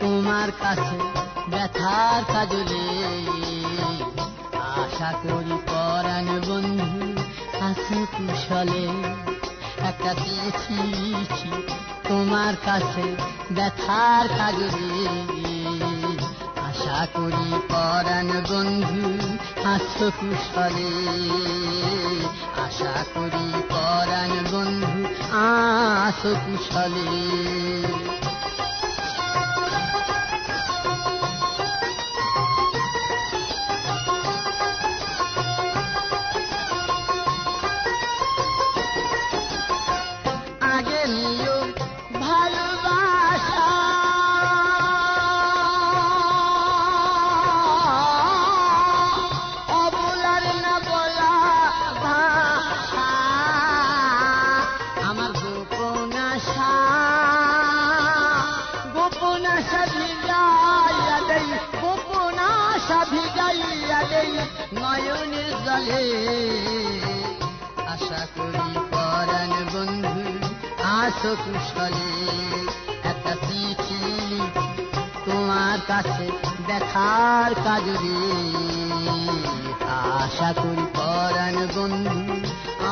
তোমার কাছে ব্যথার কাজলে আশা করি পরাণ বন্ধু আছে কুশলে, একটা চিঠি তোমার কাছে ব্যথার কাজলে আশা করি পরাণ বন্ধু আছো কুশলে। আশা করি পরাণ বন্ধু আছো কুশলে। আশা করি পরাণ বন্ধু, আসো কুশলে। একটা চিঠি তোমার কাছে দেখার কাজরে আশা করি পরাণ বন্ধু,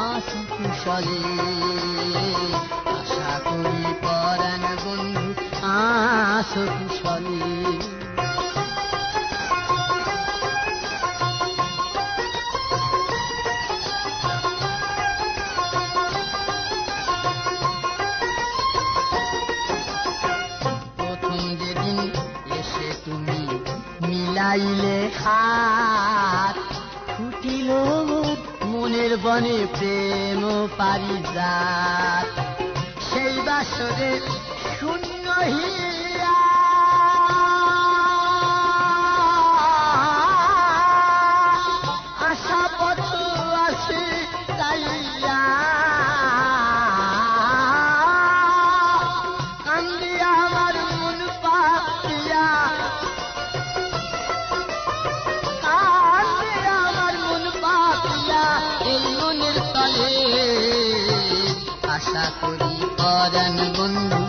আসো কুশলে। আশা করি পরাণ বন্ধু, আসো কুশলে। মিলাইলে হাত ফুটিল মনের বনে প্রেম পারিজাত। সেই বাসরে শূন্য আশা করি পরাণ বন্ধু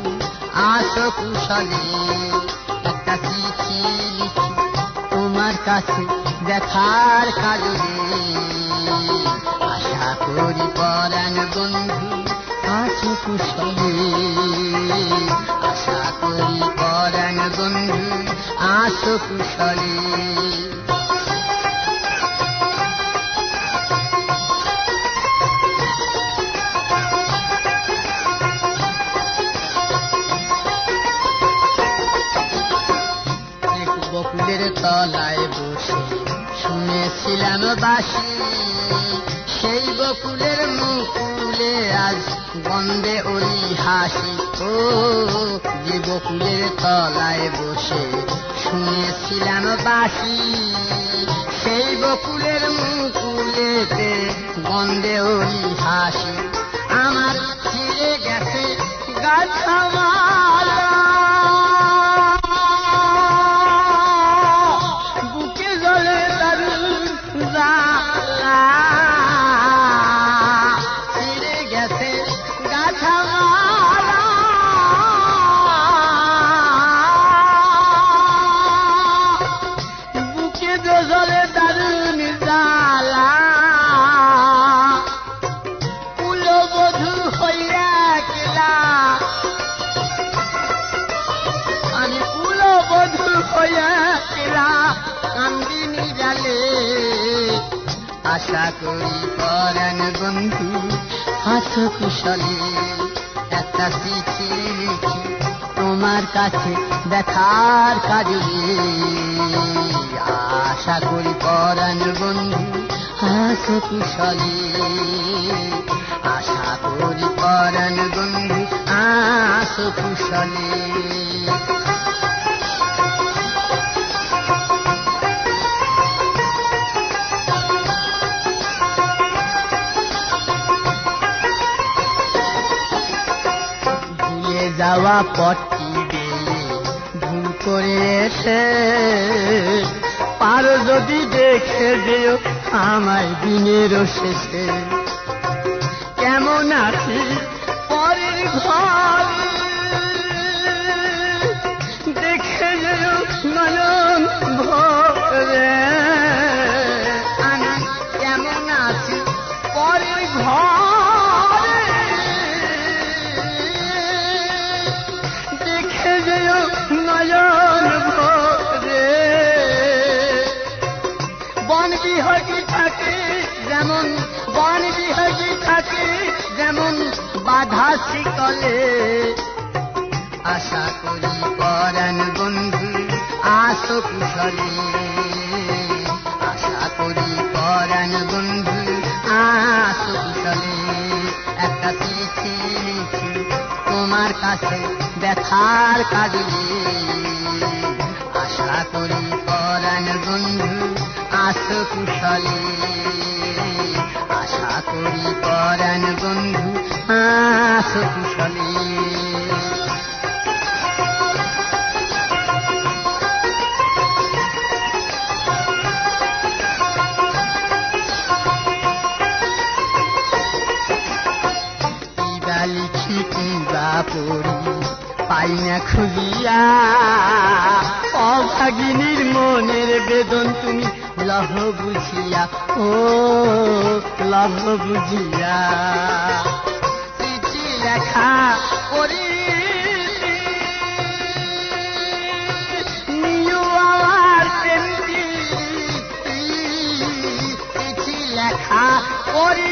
আসো কুশলে একটা চিঠি লিখি। তোমার কাছে দেখার কাজরে আশা করি পরাণ বন্ধু আছো কুশলে। আশা করি পরাণ বন্ধু আছো কুশলে। শুনেছিলাম বাসি সেই বকুলের মুকুলে আজ গন্ধে ওই হাসি ও, যে বকুলের তলায় বসে শুনেছিলাম বাসি সেই বকুলের মুকুলেতে গন্ধে ওই হাসি আমার ছিঁড়ে গেছে গাছমালা আশা করি পরাণ বন্ধু, হাসো কুশলে, একটা চিঠি লিখি, তোমার কাছে দেখার কাজে। আশা করি পরাণ বন্ধু, হাসো কুশলে, আশা করি পরাণ বন্ধু আসো কুশলে। যাওয়া পথটি ভুল করে এসে। পারো যদি দেখে যেও আমায় দিনের শেষে। কেমন আছি শিকলে আশা করি পরাণ বন্ধু কুশলে। আশা করি বন্ধু কুশলে। একটা চিঠি লিখি তোমার কাছে ব্যথার কাজলে আশা করি পরাণ বন্ধু, আসো কুশলে। আশা করি পরাণ বন্ধু আসো কুশলে কিবা লিখি কিবা পড়ি, পাই না খুঁজিয়া। অভাগিনীর মনের বেদন তুমি লহ বুঝিয়া, ও লহ বুঝিয়া। লেখা করি লেখা করি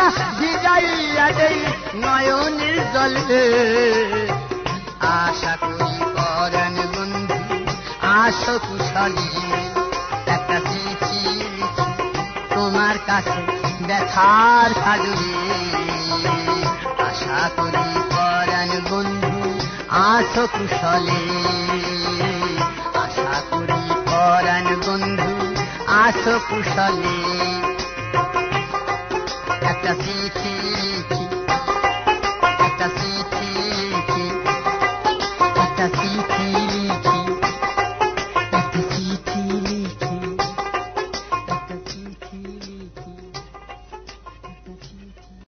আশা ভিজাইয়া দেই নয়নের জলে। আশা করি পরাণ বন্ধু, আশ কুশলে। একটা চিঠি তোমার কাছে ব্যথার কাজলে আশা করি পরাণ বন্ধু, আশ কুশলে। আশা করি পরাণ বন্ধু, আশ কুশলে। একটা চিঠি